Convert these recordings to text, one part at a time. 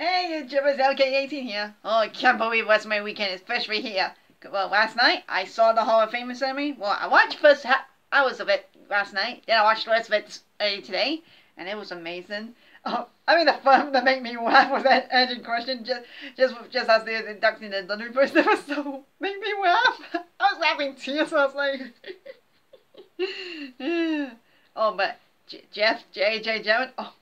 Hey, Jibbers LK18 here. Oh, I can't believe what's my weekend especially here. Well, last night I saw the Hall of Fame ceremony. Well, I watched first hours of it last night. Then I watched the rest of it uh, today, and it was amazing. Oh, I mean, the fun that made me laugh was that Edge question just just just as they were inducting the Thunder First. It was so made me laugh. I was laughing tears. I was like, oh, but J- Jeff J J Jevon, oh,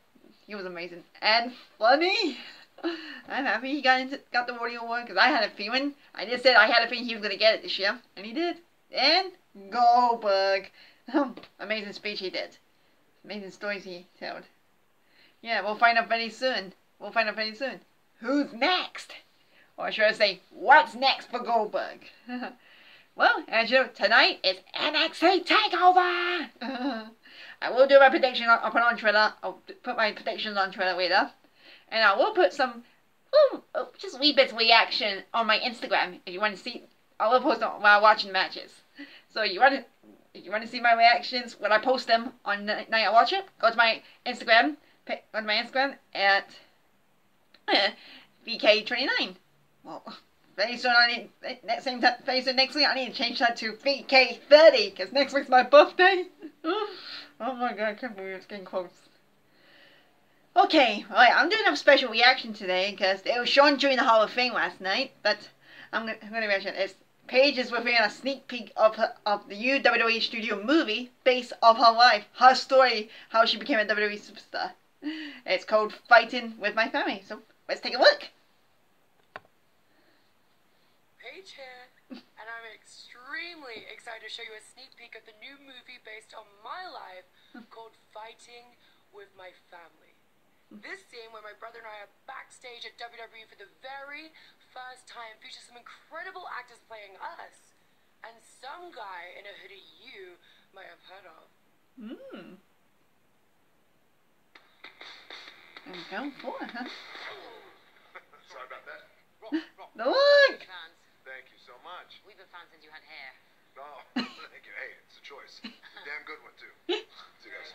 he was amazing and funny. I'm happy he got into got the Warrior award because I had a feeling. I just said I had a feeling he was gonna get it this year, and he did. And Goldberg, amazing speech he did, amazing stories he told. Yeah, we'll find out very soon. We'll find out very soon. Who's next? Or should I say, what's next for Goldberg? well, as you know, tonight is NXT Takeover. I will do my prediction. I'll put on Twitter. I'll put my predictions on Twitter later. And I will put some, oh, oh, just wee bits reaction on my Instagram if you want to see. I will post them while watching matches. So you want to, if you want to see my reactions when I post them on the Night I Watch It, go to my Instagram, go to my Instagram at VK29. Well, very soon I need, next same time, very soon next week I need to change that to VK30 because next week's my birthday. oh my god, I can't believe it's getting close. Okay, alright, I'm doing a special reaction today because it was shown during the Hall of Fame last night, but I'm gonna, I'm gonna reaction. It's Paige is revealing a sneak peek of her, of the new WWE studio movie based off her life, her story, how she became a WWE superstar. It's called Fighting with My Family. So let's take a look. Paige here, and I'm extremely excited to show you a sneak peek of the new movie based on my life hmm. called Fighting with My Family. This scene where my brother and I are backstage at WWE for the very first time features some incredible actors playing us and some guy in a hoodie you might have heard of. Mmm. And go for it, huh? Sorry about that. Rock, rock. Look! Fans. Thank you so much. We've been fans since you had hair. Oh, thank you. Hey, it's a choice. Damn good one, too. See you guys.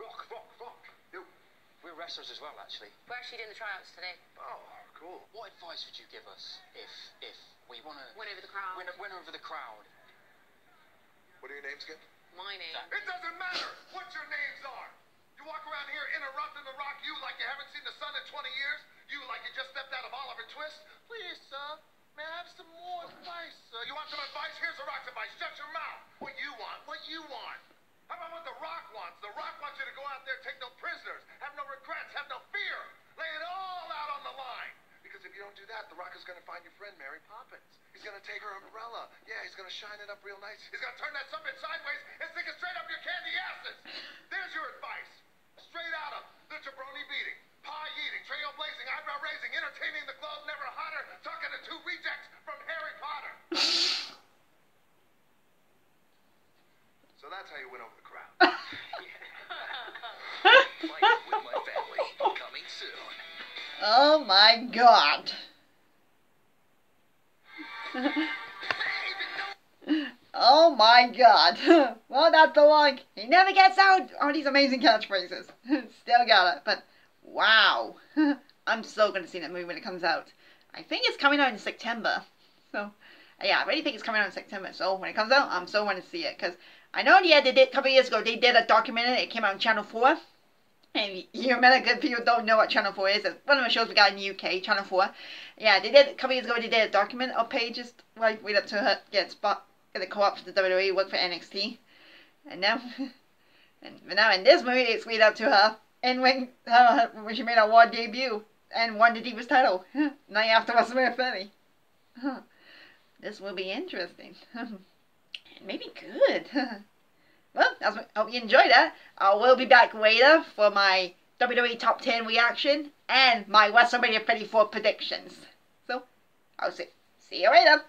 Rock, rock, rock. You. We're wrestlers as well, actually. We're actually doing the tryouts today. Oh, cool. What advice would you give us if if we want to Win over the crowd. win, win over the crowd? What are your names again? My name. It doesn't matter what your names are. You walk around here interrupting the rock you like you haven't seen the sun in 20 years. You like you just stepped out of Oliver Twist. Please, sir. May I have some more advice, sir? You want some advice? Here's the rock's advice. Shut your mouth. What you want? What you want? How about what the rock wants? The rock wants you to go out there, take no prisoners, the rock is going to find your friend Mary Poppins. He's going to take her umbrella. Yeah, he's going to shine it up real nice. He's going to turn that summit sideways and stick it straight up your candy asses. There's your advice. Straight out of the jabroni beating, pie eating, trail blazing, eyebrow raising, entertaining the globe, never hotter, talking to two rejects from Harry Potter. so that's how you win over the crowd. Fight with my family. Coming soon. Oh my god. Oh my god. well, that's the one. He never gets out all these amazing catchphrases. Still got it, but wow. I'm so going to see that movie when it comes out. I think it's coming out in September. So, yeah, I really think it's coming out in September. So, when it comes out, I'm so going to see it. Because I know yeah, they did, a couple years ago, they did a documentary. It came out on Channel 4. And you American people don't know what Channel 4 is. It's one of the shows we got in the UK, Channel 4. Yeah, they did, a couple years ago, they did a document of Paige's, like, wait up to her, get spot, get the co-op for the WWE, work for NXT. And now, and now in this movie, it's lead up to her, and when, when she made her war debut, and won the Divas title, night after WrestleMania 30. Huh. This will be interesting. Maybe good. Well, that's hope you enjoyed that. I will be back later for my WWE Top 10 reaction and my WrestleMania 34 predictions. So, I'll see, see you later.